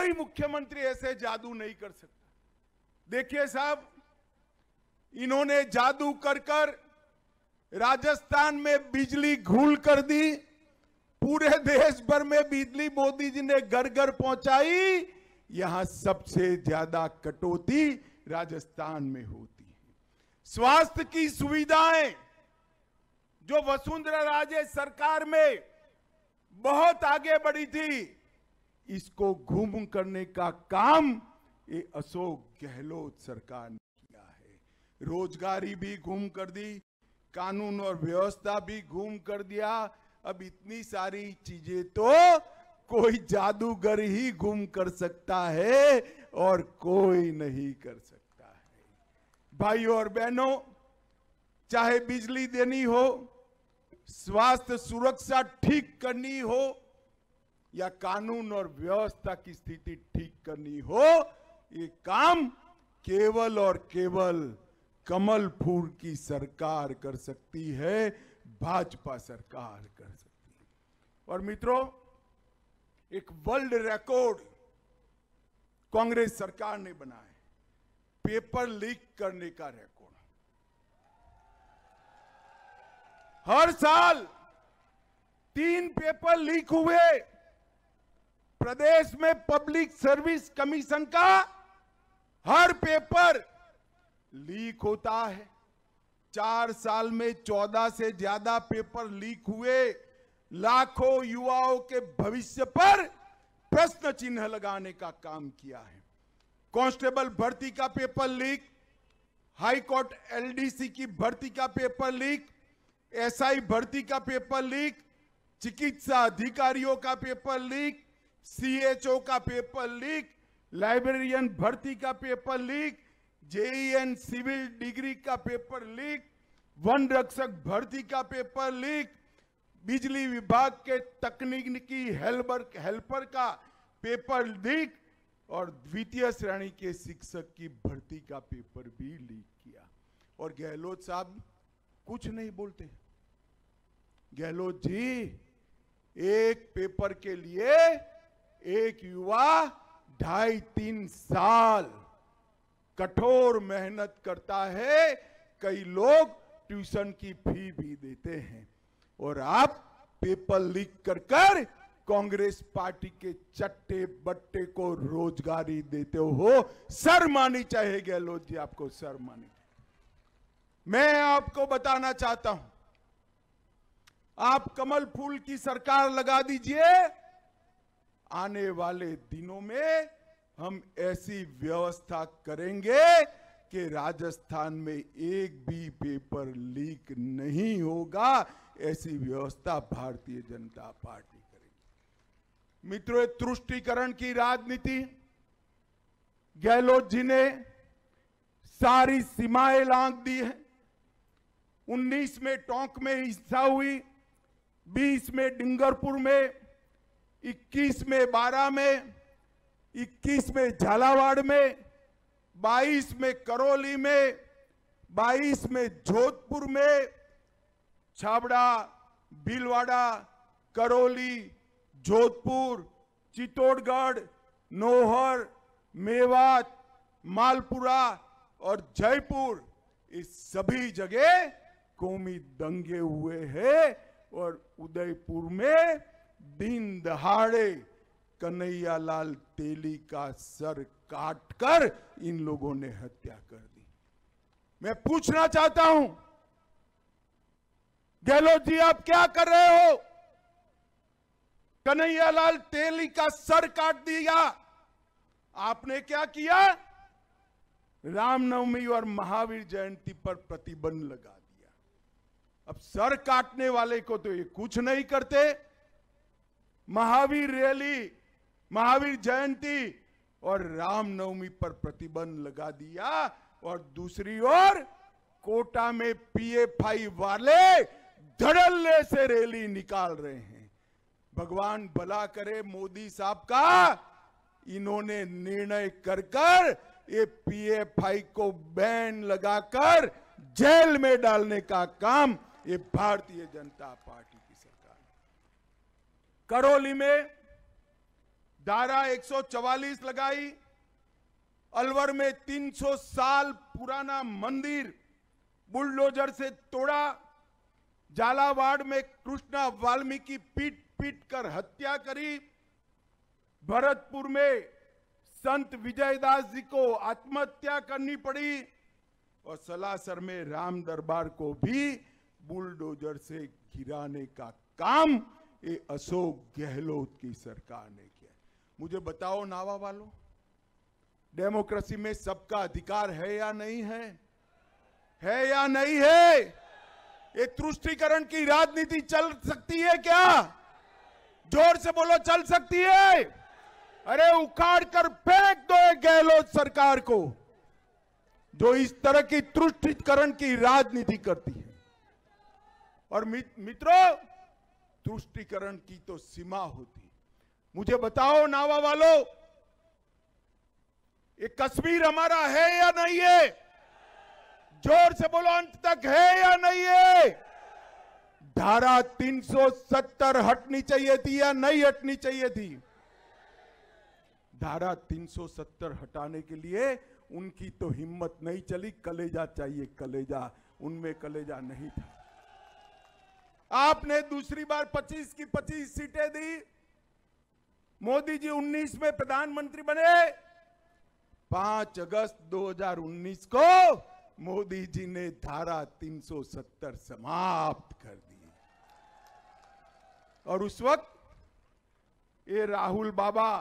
कोई मुख्यमंत्री ऐसे जादू नहीं कर सकता। देखिए साहब, इन्होंने जादू कर कर राजस्थान में बिजली घूल कर दी, पूरे देश भर में बिजली मोदी जी ने घर घर पहुंचाई, यहाँ सबसे ज़्यादा कटौती राजस्थान में होती है। स्वास्थ्य की सुविधाएँ जो वसुंधरा राजे सरकार में बहुत आगे बढ़ी थी इसको घूम करने का काम ये अशोक गहलोत सरकार ने किया है। रोजगारी भी घूम कर दी, कानून और व्यवस्था भी घूम कर दिया। अब इतनी सारी चीज़ें तो कोई जादूगर ही घूम कर सकता है और कोई नहीं कर सकता है। भाई और बहनों, चाहे बिजली देनी हो, स्वास्थ्य सुरक्षा ठीक करनी हो या कानून और व्यवस्था की स्थिति ठीक करनी हो, ये काम केवल और केवल कमल फूल की सरकार कर सकती है, भाजपा सरकार कर सकती है। और मित्रों, एक वर्ल्ड रिकॉर्ड कांग्रेस सरकार ने बनाया पेपर लीक करने का रिकॉर्ड हर साल तीन पेपर लीक हुए। प्रदेश में पब्लिक सर्विस कमीशन का हर पेपर लीक होता है। चार साल में चौदह से ज़्यादा पेपर लीक हुए। लाखों युवाओं के भविष्य पर प्रश्न चिन्ह लगाने का काम किया है। कांस्टेबल भर्ती का paper leak, high court LDC की भर्ती का पेपर लीक, एसआई भर्ती का पेपर लीक, चिकित्सा अधिकारियों का पेपर लीक सीएचओ का पेपर लीक लाइब्रेरियन भर्ती का paper leak JEN civil degree का पेपर लीक वन रक्षक भर्ती का पेपर लीक बिजली विभाग के तकनीकी हेल्पर हेल्पर का पेपर लीक और द्वितीय श्रेणी के शिक्षक की भर्ती का पेपर भी लीक किया। और गहलोत साहब कुछ नहीं बोलते गहलोत जी, एक पेपर के लिए एक युवा ढाई तीन साल कठोर मेहनत करता है, कई लोग ट्यूशन की फ़ी भी देते हैं। और आप पेपर लीक कर कर कांग्रेस पार्टी के चट्टे बट्टे को रोजगारी देते हो, सर मानी चाहिए गहलोत जी आपको सर मानी। मैं आपको बताना चाहता हूँ, आप कमल फूल की सरकार लगा दीजिए आने वाले दिनों में हम ऐसी व्यवस्था करेंगे कि राजस्थान में एक भी पेपर लीक नहीं होगा, ऐसी व्यवस्था भारतीय जनता पार्टी करेगी। मित्रों तुष्टिकरण की राजनीति, गहलोत जी ने सारी सीमाएँ लांग दी है। 19 में टोंक में हिंसा हुई 20 में डिंगरपुर में 21 में बारह में 21 में झालावाड़ में 22 में करौली में 22 में जोधपुर में, छाबड़ा, भीलवाड़ा, करौली, जोधपुर, चित्तौड़गढ़, नोहर, मेवात, मालपुरा और जयपुर। इस सभी जगह कौमी दंगे हुए हैं और उदयपुर में दिन दहाड़े कन्हैया लाल तेली का सर काटकर इन लोगों ने हत्या कर दी। मैं पूछना चाहता हूँ, गहलोत जी, आप क्या कर रहे हो? कन्हैया लाल तेली का सर काट दिया। आपने क्या किया? रामनवमी और महावीर जयंती पर प्रतिबंध लगा दिया। अब सर काटने वाले को तो ये कुछ नहीं करते। महावीर रैली, महावीर जयंती और रामनवमी पर प्रतिबंध लगा दिया और दूसरी ओर कोटा में पीएफआई वाले धड़ल्ले से रैली निकाल रहे हैं। भगवान भला करे, मोदी साहब का। इन्होंने निर्णय कर कर ये पीएफआई को बैन लगाकर जेल में डालने का काम ये भारतीय जनता पार्टी करौली में धारा 144 लगाई, अलवर में 300 साल पुराना मंदिर बुलडोजर से तोड़ा, झालावाड़ में कृष्णा वाल्मीकि पीट पीट कर हत्या करी, भरतपुर में संत विजयदास जी को आत्महत्या करनी पड़ी और सलासर में राम दरबार को भी बुलडोजर से गिराने का काम ये अशोक गहलोत की सरकार ने किया मुझे बताओ नावा वालों, डेमोक्रेसी में सबका अधिकार है या नहीं है? है या नहीं है? ये तुष्टिकरण की राजनीति चल सकती है क्या? ज़ोर से बोलो, चल सकती है? अरे उखाड़ कर फेंक दो गहलोत सरकार को, जो इस तरह की तुष्टिकरण की राजनीति करती है। और मित्रों तुष्टिकरण की तो सीमा होती। मुझे बताओ नावा वालों, ये कश्मीर हमारा है या नहीं है? ज़ोर से बोलो, अंत तक है या नहीं है? धारा 370 हटनी चाहिए थी या नहीं हटनी चाहिए थी? धारा 370 हटाने के लिए उनकी तो हिम्मत नहीं चली, कलेजा चाहिए, कलेजा। उनमें कलेजा नहीं था। आपने दूसरी बार 25 की 25 सीटें दी। मोदी जी 19 में प्रधानमंत्री बने। 5 अगस्त 2019 को मोदी जी ने धारा 370 समाप्त कर दी। और उस वक्त ये राहुल बाबा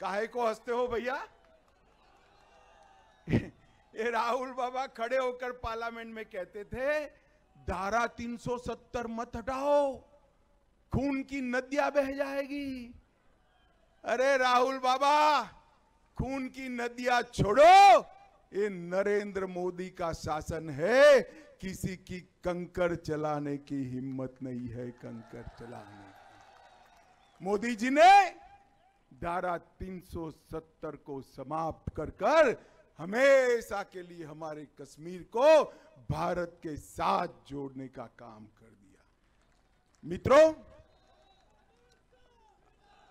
काहे को हँसते हो भैया? ये राहुल बाबा खड़े होकर पार्लियामेंट में कहते थे, धारा 370 मत हटाओ, खून की नदियाँ बह जाएगी। अरे राहुल बाबा, खून की नदियाँ छोड़ो, ये नरेंद्र मोदी का शासन है, किसी की कंकर चलाने की हिम्मत नहीं है, कंकर चलाने मोदी जी ने धारा 370 को समाप्त कर कर हमेशा के लिए हमारे कश्मीर को भारत के साथ जोड़ने का काम कर दिया। मित्रों,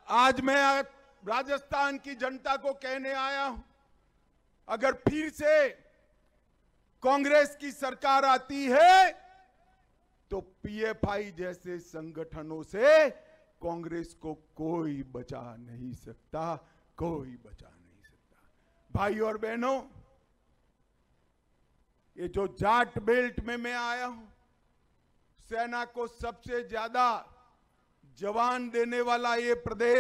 आज मैं राजस्थान की जनता को कहने आया हूँ, अगर फिर से कांग्रेस की सरकार आती है तो पीएफआई जैसे संगठनों से कांग्रेस को कोई बचा नहीं सकता, कोई बचा नहीं भाई और बहनों, ये जो जाट बेल्ट में मैं आया हूँ, सेना को सबसे ज़्यादा जवान देने वाला ये प्रदेश